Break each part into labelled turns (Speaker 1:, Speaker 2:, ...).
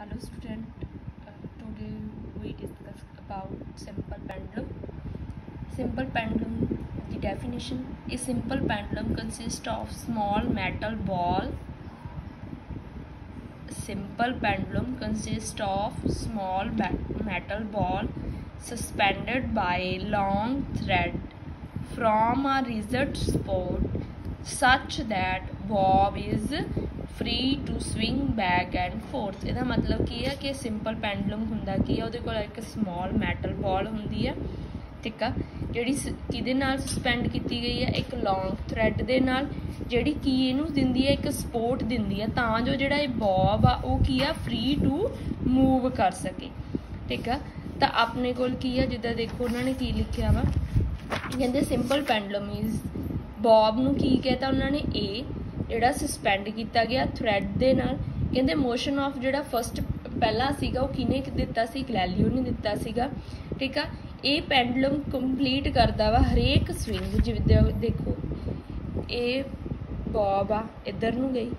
Speaker 1: Hello student, uh, today we discuss about simple pendulum. Simple pendulum, the definition, a simple pendulum consists of small metal ball. Simple pendulum consists of small metal ball suspended by long thread from a rigid spot such that bob is free to swing back and forth ਇਹਦਾ ਮਤਲਬ ਕੀ ਹੈ ਕਿ simple pendulum ਹੁੰਦਾ ਕੀ ਹੈ, ਉਹਦੇ ਕੋਲ ਇੱਕ small metal ਬਾਲ ਹੁੰਦੀ ਹੈ, ਠੀਕ ਆ? ਜਿਹੜੀ ਸ- ਕਿਹਦੇ ਨਾਲ ਸਸਪੈਂਡ ਕੀਤੀ ਗਈ ਹੈ? ਇੱਕ ਲੌਂਗ ਥ੍ਰੈਡ ਦੇ ਨਾਲ। ਜਿਹੜੀ ਕੀ ਇਹਨੂੰ ਦਿੰਦੀ ਹੈ, ਇੱਕ ਸਪੋਰਟ ਦਿੰਦੀ ਹੈ। ਤਾਂ ਜੋ ਜਿਹੜਾ ਇਹ ਬੌਬ ਆ, ਉਹ ਕੀ ਆ? ਫ੍ਰੀ ਟੂ ਮੂਵ ਕਰ ਸਕੇ। ਠੀਕ ਆ? ਤਾਂ ਆਪਣੇ ਕੋਲ ਕੀ ਆ? ਜਿੱਦਾਂ ਦੇਖੋ, ਉਹਨਾਂ ਨੇ ਕੀ ਲਿਖਿਆ ਵਾ? ਕਹਿੰਦੇ ਸਿੰਪਲ ਪੈਂਡਲਮ ਇਜ਼ ਬੌਬ ਨੂੰ ਕੀ ਕਹਤਾ ਉਹਨਾਂ ਨੇ A ਜਿਹੜਾ ਸਸਪੈਂਡ ਕੀਤਾ ਗਿਆ ਥ੍ਰੈਡ ਦੇ ਨਾਲ, ਕਹਿੰਦੇ ਮੋਸ਼ਨ ਆਫ ਜਿਹੜਾ ਫਰਸਟ ਪਹਿਲਾ ਸੀਗਾ, ਉਹ ਕਿਨੇ ਦਿੱਤਾ ਸੀ? ਗਲੈਲੀਓ ਨੇ ਦਿੱਤਾ ਸੀਗਾ, ਠੀਕ ਆ? ਇਹ ਪੈਂਡਲਮ ਕੰਪਲੀਟ ਕਰਦਾ ਵਾ ਹਰੇਕ ਸਵਿੰਗ ਜਿਵੇਂ ਦੇਖੋ, ਇਹ ਬੌਬ ਆ, ਇੱਧਰ ਨੂੰ ਗਈ,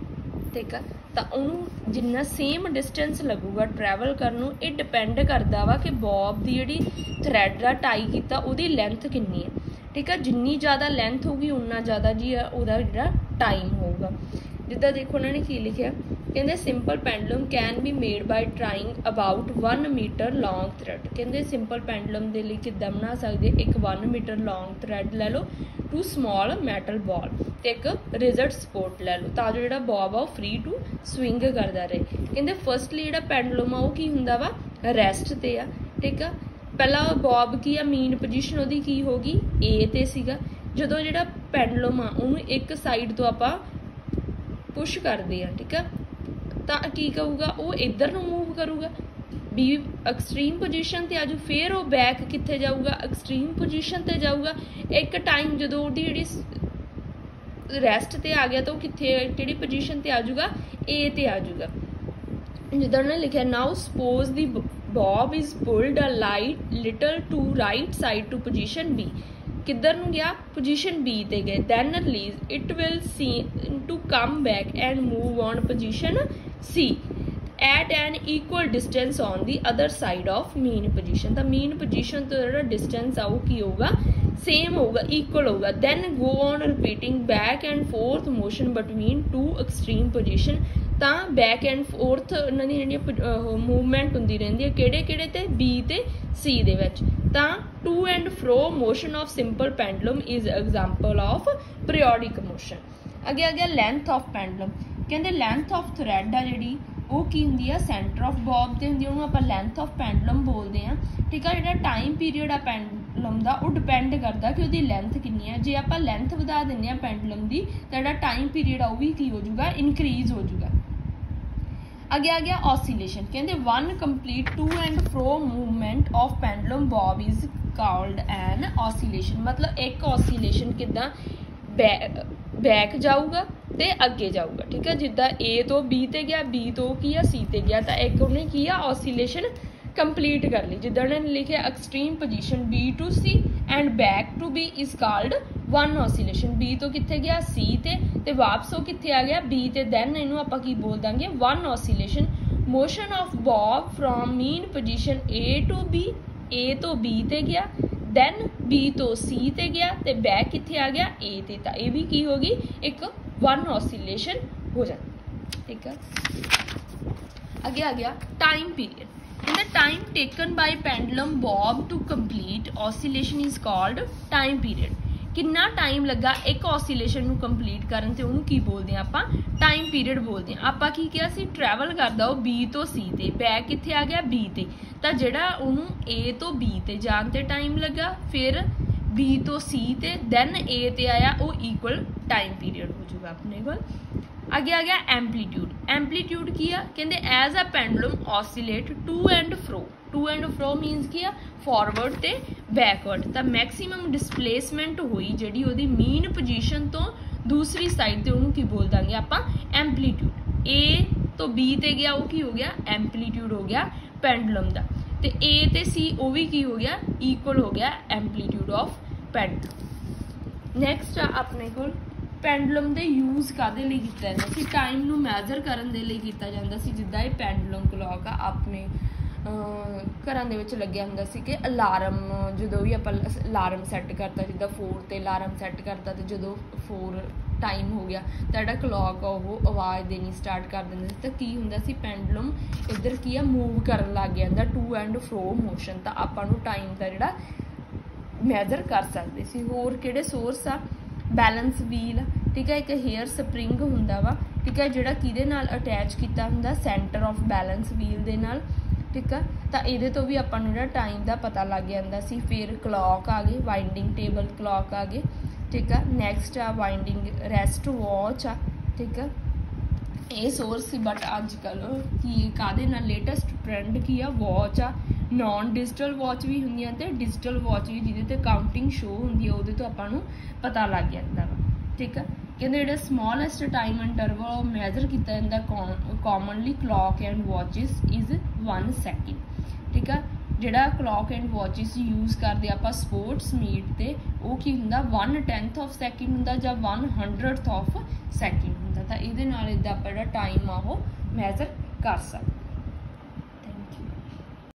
Speaker 1: ਠੀਕ ਆ? ਤਾਂ ਉਹਨੂੰ ਜਿੰਨਾ ਸੇਮ ਡਿਸਟੈਂਸ ਲੱਗੂਗਾ ਟਰੈਵਲ ਕਰਨ ਨੂੰ, ਇਹ ਡਿਪੈਂਡ ਕਰਦਾ ਵਾ ਕਿ ਬੌਬ ਦੀ ਜਿਹੜੀ ਥ੍ਰੈਡ ਦਾ ਟਾਈ ਕੀਤਾ, ਉਹਦੀ ਲੈਂਥ ਕਿੰਨੀ ਹੈ ਠੀਕ ਆ? ਜਿੰਨੀ ਜ਼ਿਆਦਾ ਲੈਂਥ ਹੋਊਗੀ ਉਨਾ ਜ਼ਿਆਦਾ ਜੀ ਉਹਦਾ ਜਿਹੜਾ ਟਾਈਮ ਹੋਊਗਾ। ਜਿੱਦਾਂ ਦੇਖੋ ਉਹਨਾਂ ਨੇ ਕੀ ਲਿਖਿਆ? ਕਹਿੰਦੇ simple pendulum can be made by trying about 1 metre long thread ਕਹਿੰਦੇ ਸਿੰਪਲ ਪੈਂਡੂਲਮ ਦੇ ਲਈ ਕਿੱਦਾਂ ਬਣਾ ਸਕਦੇ? ਇੱਕ 1 ਮੀਟਰ ਲੌਂਗ ਥ੍ਰੈਡ ਲੈ ਲਓ ਟੂ ਸਮਾਲ ਮੈਟਲ ਬਾਲ ਤੇ ਇੱਕ ਰਿਜ਼ਰਟ ਸਪੋਰਟ ਲੈ ਲਓ, ਤਾਂ ਜੋ ਜਿਹੜਾ ਬੌਬ ਆ, ਉਹ ਫ੍ਰੀ ਟੂ ਸਵਿੰਗ ਕਰਦਾ ਰਹੇ। ਕਹਿੰਦੇ ਫਰਸਟਲੀ ਜਿਹੜਾ ਪੈਂਡੂਲਮ ਆ, ਉਹ ਕੀ ਹੁੰਦਾ ਵਾ? ਰੈਸਟ ਤੇ ਆ, ਠੀਕ ਆ? ਪਹਿਲਾਂ ਬੌਬ ਕੀ ਆ ਮੀਨ ਪੋਜੀਸ਼ਨ ਉਹਦੀ ਕੀ ਹੋਗੀ A ਤੇ ਸੀਗਾ। ਜਦੋਂ ਜਿਹੜਾ ਪੈਂਡੂਲਮ ਆ, ਉਹਨੂੰ ਇੱਕ ਸਾਈਡ ਤੋਂ ਆਪਾਂ ਪੁਸ਼ ਕਰਦੇ ਆ, ਠੀਕ ਆ? ਤਾਂ ਕੀ ਕਹੂਗਾ? ਉਹ ਇੱਧਰ ਨੂੰ ਮੂਵ ਕਰੂਗਾ। ਬੀ ਐਕਸਟ੍ਰੀਮ ਪੋਜੀਸ਼ਨ ਤੇ ਆਜੂ ਫੇਰ ਉਹ ਬੈਕ ਕਿੱਥੇ ਜਾਊਗਾ? ਐਕਸਟ੍ਰੀਮ ਪੋਜੀਸ਼ਨ ਤੇ ਜਾਊਗਾ। ਇੱਕ ਟਾਈਮ ਜਦੋਂ ਉਹਦੀ ਜਿਹੜੀ ਰੈਸਟ ਤੇ ਆ ਗਿਆ ਤਾਂ ਉਹ ਕਿੱਥੇ, ਕਿਹੜੀ ਪੋਜੀਸ਼ਨ ਤੇ ਆਜੂਗਾ A ਤੇ ਆਜੂਗਾ ਜਿੱਦਾਂ ਉਹਨੇ ਲਿਖਿਆ now suppose the bob is pulled a light little to right side to position B ਕਿੱਧਰ ਨੂੰ ਗਿਆ ਪੋਜੀਸ਼ਨ B ਤੇ ਗਏ then release it will seem to come back and move on position C at an equal distance on the other side of mean position ਤਾਂ mean position ਤੋਂ ਜਿਹੜਾ distance ਆ ਉਹ ਕੀ ਹੋਊਗਾ same ਹੋਊਗਾ equal ਹੋਊਗਾ then go on repeating back and forth motion between two extreme position ਤਾਂ back and forth ਉਹਨਾਂ ਦੀ ਜਿਹੜੀਆਂ ਮੂਵਮੈਂਟ ਹੁੰਦੀ ਰਹਿੰਦੀ ਹੈ, ਕਿਹੜੇ ਕਿਹੜੇ ਤੇ? ਬੀ ਤੇ ਸੀ ਦੇ ਵਿੱਚ। ਤਾਂ to and fro motion of simple pendulum is example of periodic motion ਅੱਗੇ ਅੱਗੇ ਲੈਂਥ ਆਫ ਪੈਂਡਲਮ ਕਹਿੰਦੇ ਲੈਂਥ ਆਫ ਥ੍ਰੈਡ ਆ ਜਿਹੜੀ, ਉਹ ਕੀ ਹੁੰਦੀ ਆ? ਸੈਂਟਰ ਆਫ ਬੌਬ ਤੇ ਹੁੰਦੀ ਉਹਨੂੰ ਆਪਾਂ ਲੈਂਥ ਆਫ ਪੈਂਡਲਮ ਬੋਲਦੇ ਆ। ਠੀਕ ਆ, ਜਿਹੜਾ ਟਾਈਮ ਪੀਰੀਅਡ ਆ ਪੈਂਡਲਮ ਦਾ, ਉਹ ਡਿਪੈਂਡ ਕਰਦਾ ਕਿ ਉਹਦੀ ਲੈਂਥ ਕਿੰਨੀ ਹੈ ਜੇ ਆਪਾਂ ਲੈਂਥ ਵਧਾ ਦਿੰਨੇ ਆ ਪੈਂਡਲਮ ਦੀ, ਤਾਂ ਜਿਹੜਾ ਟਾਈਮ ਪੀਰੀਅਡ ਆ, ਉਹ ਵੀ ਕੀ ਹੋ ਜਾਊਗਾ? ਇਨਕਰੀਜ਼ ਹੋ ਜਾਊਗਾ। ਅੱਗੇ ਆ ਗਿਆ oscillation ਕਹਿੰਦੇ one complete to and fro movement of pendulum bob is called an oscillation ਮਤਲਬ ਇੱਕ oscillation ਕਿਦਾਂ ਬੈਕ ਜਾਊਗਾ ਤੇ ਅੱਗੇ ਜਾਊਗਾ ਠੀਕ ਹੈ ਜਿੱਦਾਂ A ਤੋਂ B ਤੇ ਗਿਆ B ਤੋਂ ਕੀ ਆ C ਤੇ ਗਿਆ ਤਾਂ ਇੱਕ ਉਹਨੇ ਕੀ ਆ oscillation ਕੰਪਲੀਟ ਕਰ ਲਈ ਜਿੱਦਾਂ ਉਹਨੇ ਲਿਖਿਆ extreme position B to C and back to B is called one oscillation B ਤੋਂ ਕਿੱਥੇ ਗਿਆ C ਤੇ ਤੇ ਵਾਪਸ ਉਹ ਕਿੱਥੇ ਆ ਗਿਆ B ਤੇ ਦੈਨ ਇਹਨੂੰ ਆਪਾਂ ਕੀ ਬੋਲ ਦਾਂਗੇ one oscillation motion of bob from mean position A to B A ਤੋਂ B ਤੇ ਗਿਆ ਦੈਨ B ਤੋਂ C ਤੇ ਗਿਆ ਤੇ ਬੈਕ ਕਿੱਥੇ ਆ ਗਿਆ A ਤੇ ਤਾਂ ਇਹ ਵੀ ਕੀ ਹੋਗੀ ਇੱਕ ਵਨ oscillation ਹੋ ਜਾਂਦੀ ਠੀਕ ਹੈ ਅੱਗੇ ਆ ਗਿਆ time period In the time taken by pendulum bob to complete oscillation is called time period. ਕਿੰਨਾ ਟਾਈਮ ਲੱਗਾ ਇੱਕ oscillation ਨੂੰ ਕੰਪਲੀਟ ਕਰਨ ਤੇ ਉਹਨੂੰ ਕੀ ਬੋਲਦੇ ਆ ਆਪਾਂ? ਟਾਈਮ ਪੀਰੀਅਡ ਬੋਲਦੇ ਆ ਆਪਾਂ ਕੀ ਕਿਹਾ ਸੀ? ਟਰੈਵਲ ਕਰਦਾ ਉਹ B ਤੋਂ C ਤੇ। ਬੈਕ ਕਿੱਥੇ ਆ ਗਿਆ? B ਤੇ। ਤਾਂ ਜਿਹੜਾ ਉਹਨੂੰ A ਤੋਂ B ਤੇ ਜਾਣ ਤੇ ਟਾਈਮ ਲੱਗਾ, ਫਿਰ B ਤੋਂ C ਤੇ ਦੈਨ A ਤੇ ਆਇਆ, ਉਹ ਇਕੁਅਲ ਟਾਈਮ ਪੀਰੀਅਡ ਹੋ ਜਾਊਗਾ ਆਪਣੇ ਕੋਲ। ਅੱਗੇ ਆ ਗਿਆ ਐਂਪਲੀਟਿਊਡ। ਐਂਪਲੀਟਿਊਡ ਕੀ ਆ? ਕਹਿੰਦੇ as a pendulum oscillate to and fro to and fro means ਕੀ ਆ? ਫਾਰਵਰਡ ਤੇ ਬੈਕਵਰਡ ਤਾਂ ਮੈਕਸਿਮਮ ਡਿਸਪਲੇਸਮੈਂਟ ਹੋਈ ਜਿਹੜੀ ਉਹਦੀ ਮੀਨ ਪੋਜੀਸ਼ਨ ਤੋਂ ਦੂਸਰੀ ਸਾਈਡ ਤੇ ਉਹਨੂੰ ਕੀ ਬੋਲ ਦਾਂਗੇ ਆਪਾਂ? ਐਂਪਲੀਟਿਊਡ। A ਤੋਂ B ਤੇ ਗਿਆ, ਉਹ ਕੀ ਹੋ ਗਿਆ? ਐਂਪਲੀਟਿਊਡ ਹੋ ਗਿਆ ਪੈਂਡਲਮ ਦਾ। ਤੇ A ਤੇ C, ਉਹ ਵੀ ਕੀ ਹੋ ਗਿਆ? ਇਕੁਅਲ ਹੋ ਗਿਆ ਐਂਪਲੀਟਿਊਡ ਆਫ ਪੈਂਡੂਲਮ ਨੈਕਸਟ ਆ ਆਪਣੇ ਕੋਲ ਪੈਂਡਲਮ ਦੇ ਯੂਜ਼ ਕਾਦੇ ਲਈ ਕੀਤਾ ਜਾਂਦਾ ਸੀ? ਟਾਈਮ ਨੂੰ ਮੈਜ਼ਰ ਕਰਨ ਦੇ ਲਈ ਕੀਤਾ ਜਾਂਦਾ ਸੀ, ਜਿੱਦਾਂ ਇਹ ਪੈਂਡਲਮ ਕਲੌਕ ਆ, ਆਪਣੇ ਘਰਾਂ ਦੇ ਵਿੱਚ ਲੱਗਿਆ ਹੁੰਦਾ ਸੀ ਕਿ ਅਲਾਰਮ, ਜਦੋਂ ਵੀ ਆਪਾਂ ਅਲਾਰਮ ਸੈੱਟ ਕਰਤਾ, ਜਿੱਦਾਂ 4 ਤੇ ਅਲਾਰਮ ਸੈੱਟ ਕਰਤਾ ਤੇ ਜਦੋਂ 4 ਟਾਈਮ ਹੋ ਗਿਆ, ਤਾਂ ਜਿਹੜਾ ਕਲੌਕ ਆ, ਉਹ ਆਵਾਜ਼ ਦੇਣੀ ਸਟਾਰਟ ਕਰ ਦਿੰਦਾ ਸੀ। ਤਾਂ ਕੀ ਹੁੰਦਾ ਸੀ? ਪੈਂਡਲਮ ਇੱਧਰ ਕੀ ਆ? ਮੂਵ ਕਰਨ ਲੱਗ ਜਾਂਦਾ ਟੂ ਐਂਡ ਫਰੋ ਮੋਸ਼ਨ ਤਾਂ ਆਪਾਂ ਨੂੰ ਟਾਈਮ ਦਾ ਜਿਹੜਾ ਮੈਜ਼ਰ ਕਰ ਸਕਦੇ ਸੀ। ਹੋਰ ਕਿਹੜੇ ਸੋਰਸ ਆ? ਬੈਲੈਂਸ ਵੀਲ, ਠੀਕ ਹੈ, ਇੱਕ ਹੇਅਰ ਸਪਰਿੰਗ ਹੁੰਦਾ ਵਾ, ਠੀਕ ਹੈ, ਜਿਹੜਾ ਕਿਹਦੇ ਨਾਲ ਅਟੈਚ ਕੀਤਾ ਹੁੰਦਾ, ਸੈਂਟਰ ਆਫ ਬੈਲੈਂਸ ਵੀਲ ਦੇ ਨਾਲ, ਠੀਕ ਆ ਤਾਂ ਇਹਦੇ ਤੋਂ ਵੀ ਆਪਾਂ ਨੂੰ ਜਿਹੜਾ ਟਾਈਮ ਦਾ ਪਤਾ ਲੱਗ ਜਾਂਦਾ ਸੀ, ਫਿਰ ਕਲੌਕ ਆ ਗਈ ਵਾਈਂਡਿੰਗ ਟੇਬਲ ਕਲੌਕ ਆ ਗਈ ਠੀਕ ਆ ਨੈਕਸਟ ਆ ਵਾਈਂਡਿੰਗ ਰੈਸਟ ਵਾਚ ਆ, ਠੀਕ ਆ ਇਹ ਸੋਰਸ ਸੀ ਬਟ ਅੱਜ ਕੱਲ ਕੀ ਕਾਦੇ ਨਾਲ ਲੇਟੈਸਟ ਟ੍ਰੈਂਡ ਕੀ ਆ? ਵਾਚ ਆ। ਨਾਨ ਡਿਜੀਟਲ ਵਾਚ ਵੀ ਹੁੰਦੀਆਂ ਤੇ ਡਿਜੀਟਲ ਵਾਚ ਵੀ, ਜਿਹਦੇ ਤੇ ਕਾਊਂਟਿੰਗ ਸ਼ੋ ਹੁੰਦੀ ਆ, ਉਹਦੇ ਤੋਂ ਆਪਾਂ ਨੂੰ ਪਤਾ ਲੱਗ ਜਾਂਦਾ ਵਾ। ਠੀਕ ਆ? ਕਹਿੰਦੇ ਜਿਹੜਾ ਸਮਾਲੈਸਟ ਟਾਈਮ ਇੰਟਰਵਲ ਉਹ ਮੈਜ਼ਰ ਕੀਤਾ ਜਾਂਦਾ commonly clock and watches is 1 second ਠੀਕ ਆ? ਜਿਹੜਾ ਕਲੌਕ ਐਂਡ ਵਾਚਸ ਯੂਜ਼ ਕਰਦੇ ਆਪਾਂ ਸਪੋਰਟਸ ਮੀਟ ਤੇ, ਉਹ ਕੀ ਹੁੰਦਾ? 1/10th ਆਫ ਸੈਕਿੰਡ ਹੁੰਦਾ ਜਾਂ 100th ਆਫ ਸੈਕਿੰਡ ਹੁੰਦਾ। ਤਾਂ ਇਹਦੇ ਨਾਲ ਇਹਦਾ ਆਪਾਂ ਜਿਹੜਾ ਟਾਈਮ ਆ ਉਹ ਮੈਜ਼ਰ ਕਰ ਸਕਦੇ।